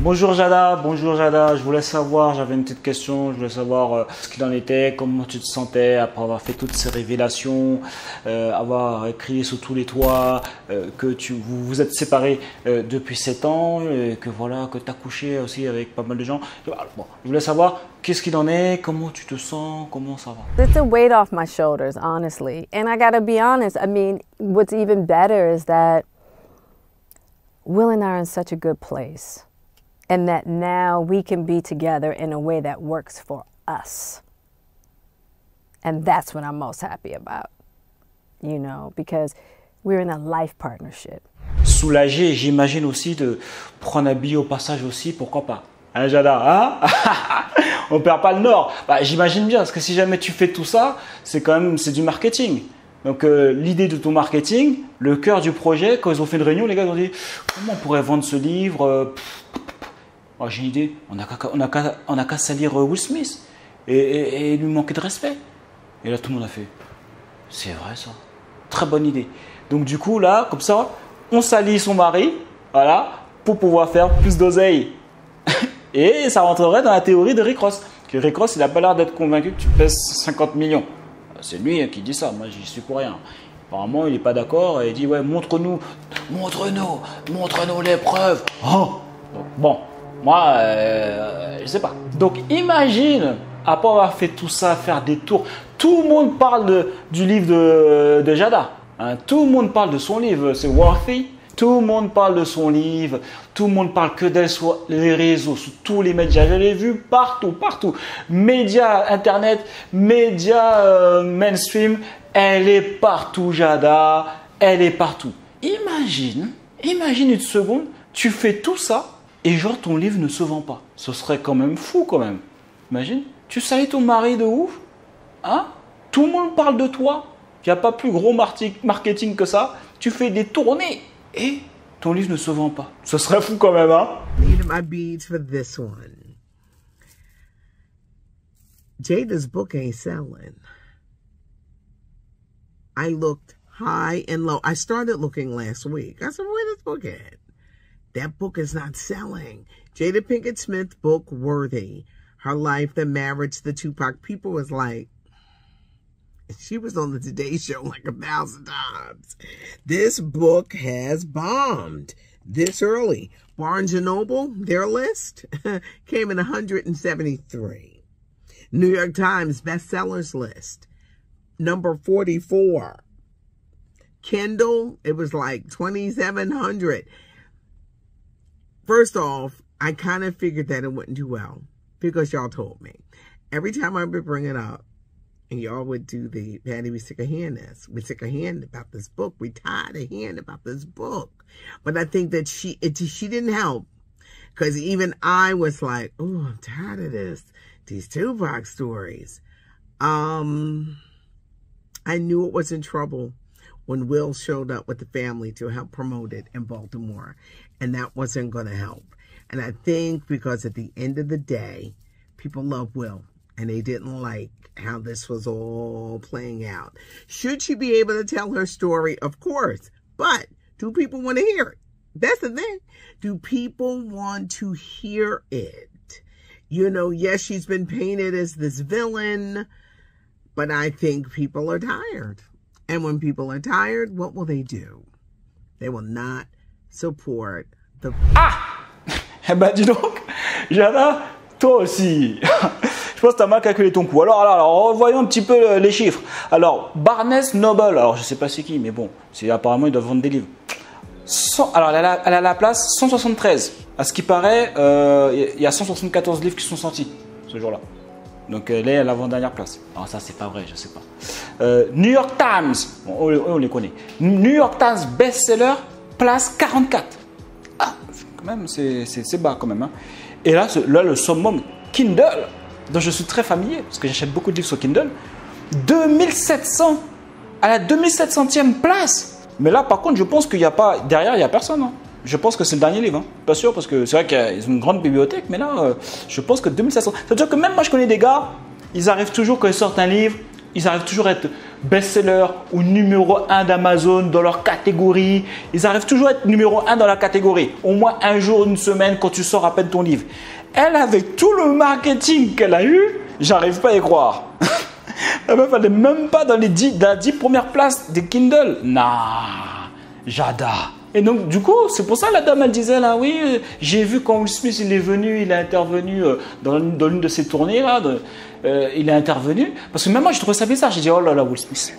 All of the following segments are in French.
Bonjour Jada, bonjour Jada. Je voulais savoir, j'avais une petite question. Je voulais savoir euh, ce qu'il en était, comment tu te sentais après avoir fait toutes ces révélations, euh, avoir crié sur tous les toits, euh, que tu vous, vous êtes séparés euh, depuis 7 ans, et que voilà, que tu as couché aussi avec pas mal de gens. Bon, je voulais savoir qu'est-ce qu'il en est, comment tu te sens, comment ça va? It's a weight off my shoulders, honestly. And I gotta be honest, I mean, what's even better is that Will and I are in such a good place. And that now we can be together in a way that works for us. And that's what I'm most happy about, you know, because we're in a life partnership. Soulagé, j'imagine aussi de prendre un billet au passage aussi, pourquoi pas. Hein Jada, hein? On perd pas le nord. Bah, j'imagine bien, parce que si jamais tu fais tout ça, c'est quand même c'est du marketing. Donc euh, l'idée de ton marketing, le cœur du projet, quand ils ont fait une réunion, les gars ils ont dit comment on pourrait vendre ce livre euh. Oh, J'ai une idée, on n'a qu'à salir euh, Will Smith et, lui manquer de respect. Et là tout le monde a fait c'est vrai ça. Très bonne idée. Donc du coup là, comme ça, on salit son mari, voilà, pour pouvoir faire plus d'oseille. Et ça rentrerait dans la théorie de Rick Ross. Que Rick Ross, il n'a pas l'air d'être convaincu que tu pèses 50 millions. C'est lui hein, qui dit ça, moi j'y suis pour rien. Apparemment, il n'est pas d'accord et il dit Ouais, montre-nous, montre-nous, montre-nous les preuves. Oh Bon, moi, euh, je sais pas. Donc imagine, après avoir fait tout ça, faire des tours, tout le monde parle du livre de, de Jada. hein. tout le monde parle de son livre, c'est Worthy. Tout le monde parle de son livre, tout le monde parle que d'elle sur les réseaux, sur tous les médias. Je l'ai vu partout, partout. Médias internet, médias euh, mainstream, elle est partout, Jada, elle est partout. Imagine, imagine une seconde, tu fais tout ça et genre ton livre ne se vend pas. Ce serait quand même fou quand même. Imagine, tu salis ton mari de ouf, hein Tout le monde parle de toi. Il n'y a pas plus gros marketing que ça. Tu fais des tournées et ton livre ne se vend pas. Ce serait fou quand même, hein my beads for this one. Jada's book ain't selling. I looked high and low. I started looking last week. I said, where this book at? That book is not selling. Jada Pinkett Smith book, Worthy. Her life, the marriage, the Tupac. People was like, she was on the Today Show like a thousand times. This book has bombed this early. Barnes Noble, their list came in 173. New York Times bestsellers list, number 44. Kindle, it was like 2,700. First off, I kind of figured that it wouldn't do well because y'all told me. Every time I would bring it up, and y'all would do the Patty, we sick of hearing this. We sick of hearing about this book. We tired of hearing about this book. But I think that she it, she didn't help because even I was like, oh, I'm tired of this. These Tupac stories. Um, I knew it was in trouble when Will showed up with the family to help promote it in Baltimore, and that wasn't going to help. And I think because at the end of the day, people love Will and they didn't like how this was all playing out. Should she be able to tell her story? Of course. But do people want to hear it? That's the thing. Do people want to hear it? You know, yes, she's been painted as this villain, but I think people are tired. And when people are tired, what will they do? They will not support the Eh ben dis donc, Jana, toi aussi. Je pense que tu as mal calculé ton coup. Alors, alors, alors, voyons un petit peu les chiffres. Alors, Barnes Noble, alors je sais pas c'est qui, mais bon, apparemment ils doivent vendre des livres. 100 alors, elle a, elle a la place 173. À ce qui paraît, euh, il y a 174 livres qui sont sortis ce jour-là. Donc elle est à l'avant-dernière place. Alors ça, c'est pas vrai, je sais pas. Euh, New York Times, on, les connaît. New York Times best-seller, place 44. Ah, quand même, c'est bas quand même. hein. Et là, là, le summum Kindle, dont je suis très familier, parce que j'achète beaucoup de livres sur Kindle, 2700 à la 2700e place. Mais là, par contre, je pense qu'il n'y a pas, derrière, il n'y a personne. hein. Je pense que c'est le dernier livre. hein. Pas sûr, parce que c'est vrai qu'ils ont une grande bibliothèque, mais là, euh, je pense que 2700. C'est-à-dire que même moi, je connais des gars, ils arrivent toujours quand ils sortent un livre, ils arrivent toujours à être best-seller ou numéro 1 d'Amazon dans leur catégorie. Ils arrivent toujours à être numéro 1 dans la catégorie. Au moins un jour, une semaine, quand tu sors à peine ton livre. Elle, avec tout le marketing qu'elle a eu, j'arrive pas à y croire. La meuf, elle n'est même pas dans les 10, dans les 10 premières places des Kindle. Nah, Jada. Et donc, du coup, c'est pour ça la dame, elle disait là, oui, j'ai vu quand Will Smith, il est venu, il a intervenu euh, dans l'une de ses tournées là, euh, il est intervenu. Parce que même moi, je trouvais ça bizarre. J'ai dit, oh là là, Will Smith.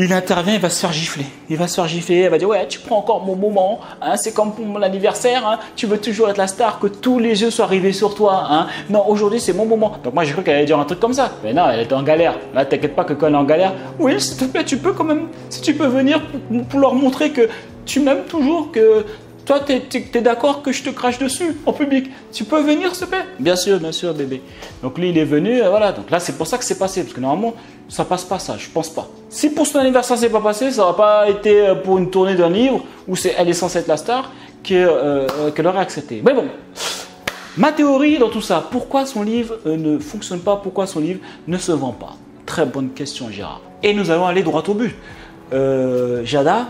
Il intervient, il va se faire gifler. Il va se faire gifler, il va dire, ouais, tu prends encore mon moment. Hein, c'est comme pour mon anniversaire. Hein, tu veux toujours être la star, que tous les yeux soient rivés sur toi. Hein. Non, aujourd'hui, c'est mon moment. Donc moi, j'ai cru qu'elle allait dire un truc comme ça. Mais non, elle était en galère. T'inquiète pas que quand elle est en galère, Will, s'il te plaît, tu peux quand même, si tu peux venir pour, pour leur montrer que tu m'aimes toujours, que toi, tu es, d'accord que je te crache dessus en public? Tu peux venir, s'il te plaît? Bien sûr, bien sûr, bébé. Donc lui, il est venu, euh, voilà. Donc là, c'est pour ça que c'est passé. Parce que normalement, ça passe pas ça, je pense pas. Si pour son anniversaire, c'est pas passé, ça n'aurait pas été euh, pour une tournée d'un livre où c'est, elle est censée être la star euh, qu'elle aurait accepté. Mais bon. Ma théorie dans tout ça, pourquoi son livre ne fonctionne pas, pourquoi son livre ne se vend pas? Très bonne question, Gérard. Et nous allons aller droit au but. Jada,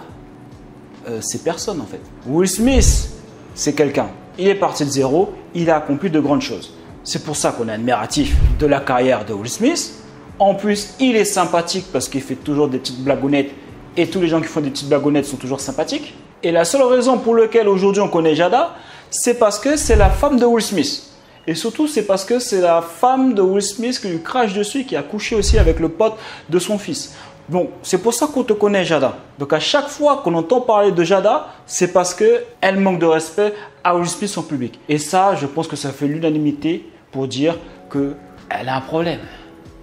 euh, c'est personne en fait. Will Smith, c'est quelqu'un. Il est parti de zéro, il a accompli de grandes choses. C'est pour ça qu'on est admiratif de la carrière de Will Smith. En plus, il est sympathique parce qu'il fait toujours des petites blagounettes et tous les gens qui font des petites blagounettes sont toujours sympathiques. Et la seule raison pour laquelle aujourd'hui on connaît Jada, c'est parce que c'est la femme de Will Smith. Et surtout, c'est parce que c'est la femme de Will Smith qui lui crache dessus, qui a couché aussi avec le pote de son fils. Bon, c'est pour ça qu'on te connaît, Jada. Donc à chaque fois qu'on entend parler de Jada, c'est parce qu'elle manque de respect à Will en public. Et ça, je pense que ça fait l'unanimité pour dire qu'elle a un problème.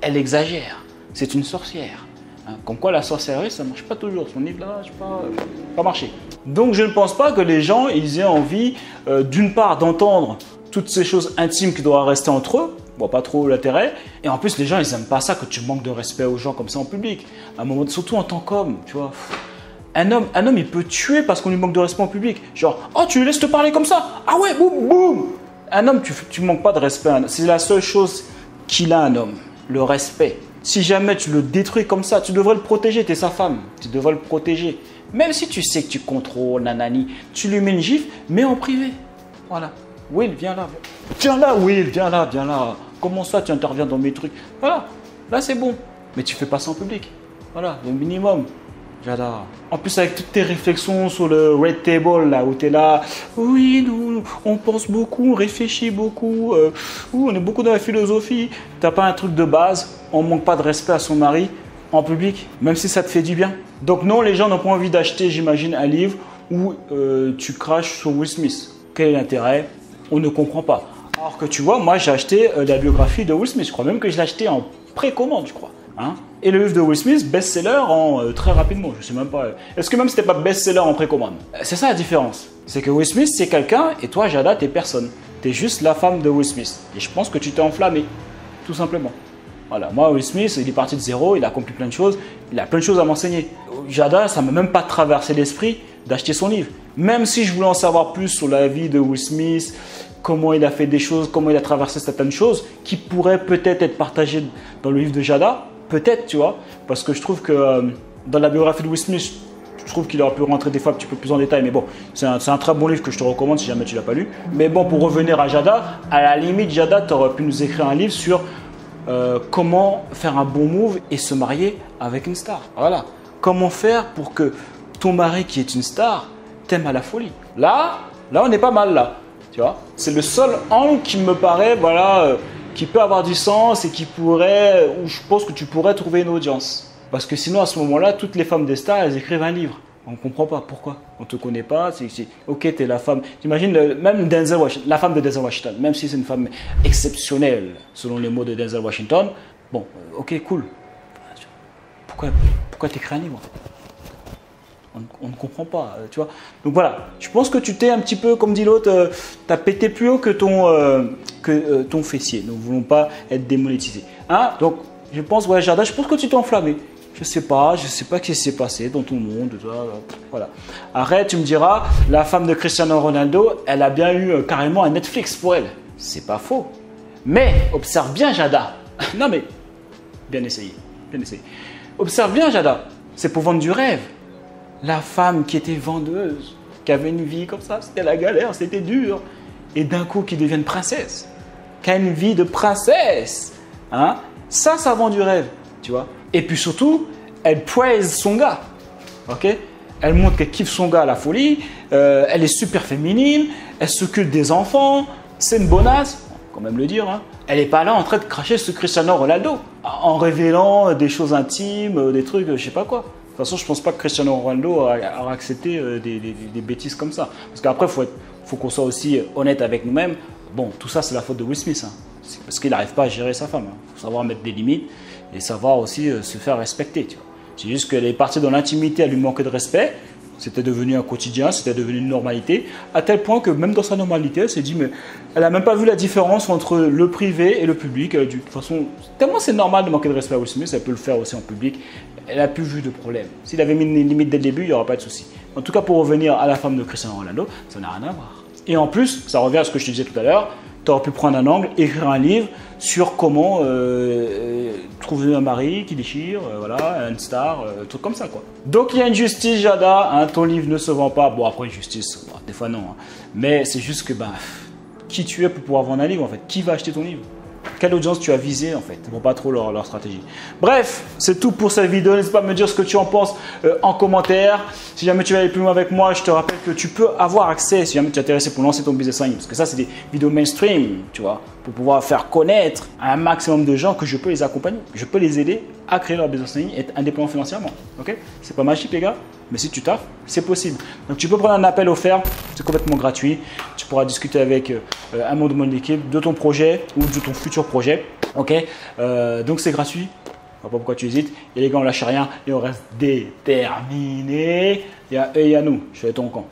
Elle exagère. C'est une sorcière. Hein, comme quoi la sorcellerie, ça ne marche pas toujours. Son livre là, n'a pas, pas marché. Donc je ne pense pas que les gens ils aient envie, euh, d'une part, d'entendre toutes ces choses intimes qui doivent rester entre eux, vois pas trop l'intérêt. Et en plus, les gens, ils aiment pas ça que tu manques de respect aux gens comme ça en public. Surtout en tant qu'homme, tu vois. Un homme, un homme, il peut tuer parce qu'on lui manque de respect en public. Genre, oh, tu lui laisses te parler comme ça Ah ouais, boum, boum Un homme, tu, tu manques pas de respect. C'est la seule chose qu'il a, un homme. Le respect. Si jamais tu le détruis comme ça, tu devrais le protéger. Tu es sa femme. Tu devrais le protéger. Même si tu sais que tu contrôles, nanani, tu lui mets une gifle, mais en privé. Voilà. Will, viens là. Viens là, Will, viens là, viens là. Comment ça, tu interviens dans mes trucs Voilà, là c'est bon. Mais tu fais pas ça en public. Voilà, le minimum. J'adore. En plus, avec toutes tes réflexions sur le red table, là, où tu es là, oui, nous, on pense beaucoup, on réfléchit beaucoup, euh, on est beaucoup dans la philosophie. T'as pas un truc de base, on manque pas de respect à son mari en public, même si ça te fait du bien. Donc non, les gens n'ont pas envie d'acheter, j'imagine, un livre où euh, tu craches sur Will Smith. Quel est l'intérêt? On ne comprend pas. Alors que tu vois, moi j'ai acheté euh, la biographie de Will Smith. Je crois même que je l'ai acheté en précommande, je crois. Hein et le livre de Will Smith, best-seller en euh, très rapidement. Je sais même pas. Est-ce que même c'était pas best-seller en précommande? Euh, C'est ça la différence. C'est que Will Smith c'est quelqu'un et toi Jada t'es personne. T'es juste la femme de Will Smith. Et je pense que tu t'es enflammé, tout simplement. Voilà, moi Will Smith, il est parti de zéro, il a accompli plein de choses, il a plein de choses à m'enseigner. Jada, ça m'a même pas traversé l'esprit d'acheter son livre. Même si je voulais en savoir plus sur la vie de Will Smith, comment il a fait des choses, comment il a traversé certaines choses qui pourraient peut-être être partagées dans le livre de Jada. Peut-être, tu vois, parce que je trouve que euh, dans la biographie de Will Smith, je trouve qu'il aurait pu rentrer des fois un petit peu plus en détail. Mais bon, c'est un, très bon livre que je te recommande si jamais tu l'as pas lu. Mais bon, pour revenir à Jada, à la limite, Jada, tu aurais pu nous écrire un livre sur euh, comment faire un bon move et se marier avec une star. Voilà. Comment faire pour que ton mari qui est une star t'aime à la folie. Là, là, on est pas mal là. Tu vois? C'est le seul angle qui me paraît, voilà, euh, qui peut avoir du sens et qui pourrait, où je pense que tu pourrais trouver une audience. Parce que sinon, à ce moment-là, toutes les femmes des stars, elles écrivent un livre. On ne comprend pas pourquoi. On ne te connaît pas. C'est, ok, tu es la femme. T'imagines, même Denzel Washington, la femme de Denzel Washington, même si c'est une femme exceptionnelle, selon les mots de Denzel Washington, bon, euh, ok, cool. Pourquoi, pourquoi écris un livre on, ne comprend pas, euh, tu vois. Donc voilà, je pense que tu t'es un petit peu, comme dit l'autre, euh, tu as pété plus haut que ton, euh, que, ton fessier. Nous ne voulons pas être démonétisés. Hein Donc, je pense, ouais, Jardin, je pense que tu t'es enflammé. Je sais pas, je sais pas ce qui s'est passé dans ton monde. Voilà. Arrête, tu me diras, la femme de Cristiano Ronaldo, elle a bien eu carrément un Netflix pour elle. C'est pas faux. Mais observe bien, Jada. non mais, bien essayé. Observe bien, Jada. C'est pour vendre du rêve. La femme qui était vendeuse, qui avait une vie comme ça, c'était la galère, c'était dur. Et d'un coup, qui devient princesse. Qui a une vie de princesse. Hein? Ça, ça vend du rêve, tu vois. Et puis surtout, elle praise son gars. Ok Elle montre qu'elle kiffe son gars à la folie. Euh, elle est super féminine. Elle s'occupe des enfants. C'est une bonasse. Quand même le dire. Hein. Elle n'est pas là en train de cracher sur Cristiano Ronaldo. En révélant des choses intimes, des trucs, je sais pas quoi. De toute façon, je pense pas que Cristiano Ronaldo aura accepté euh, des, bêtises comme ça. Parce qu'après, il faut, qu'on soit aussi honnête avec nous-mêmes. Bon, tout ça, c'est la faute de Will Smith. Hein. parce qu'il n'arrive pas à gérer sa femme. Il hein. faut savoir mettre des limites et savoir aussi euh, se faire respecter. C'est juste qu'elle est partie dans l'intimité à lui manquer de respect. C'était devenu un quotidien, c'était devenu une normalité, à tel point que même dans sa normalité, elle s'est dit, mais elle n'a même pas vu la différence entre le privé et le public. de toute façon, tellement c'est normal de manquer de respect à Will Smith, elle peut le faire aussi en public. Elle n'a plus vu de problème. S'il avait mis une limite dès le début, il n'y aurait pas de souci. En tout cas, pour revenir à la femme de Cristiano Ronaldo, ça n'a rien à voir. Et en plus, ça revient à ce que je te disais tout à l'heure, tu aurais pu prendre un angle, écrire un livre sur comment euh, trouver un mari qui déchire, euh, voilà, une star, un truc comme ça quoi. Donc il y a une justice, Jada, hein, ton livre ne se vend pas. Bon après justice, des fois non, hein. mais c'est juste que ben, qui tu es pour pouvoir vendre un livre en fait? Qui va acheter ton livre? Quelle audience tu as visé en fait? Bon, pas trop leur, stratégie. Bref, c'est tout pour cette vidéo. N'hésite pas à me dire ce que tu en penses euh, en commentaire. Si jamais tu veux aller plus loin avec moi, je te rappelle que tu peux avoir accès, si jamais tu es intéressé pour lancer ton business en ligne, parce que ça, c'est des vidéos mainstream, tu vois, pour pouvoir faire connaître à un maximum de gens que je peux les accompagner. Je peux les aider à créer leur business en ligne et être indépendant financièrement. Ok? C'est pas magique, les gars? Mais si tu taffes, c'est possible. Donc tu peux prendre un appel offert, c'est complètement gratuit. Tu pourras discuter avec euh, un membre de mon équipe de ton projet ou de ton futur projet. Ok? Euh, Donc c'est gratuit. Je sais pas pourquoi tu hésites. Et les gars, on lâche rien et on reste déterminé. Il y a eux et il y a nous. Je suis ton camp.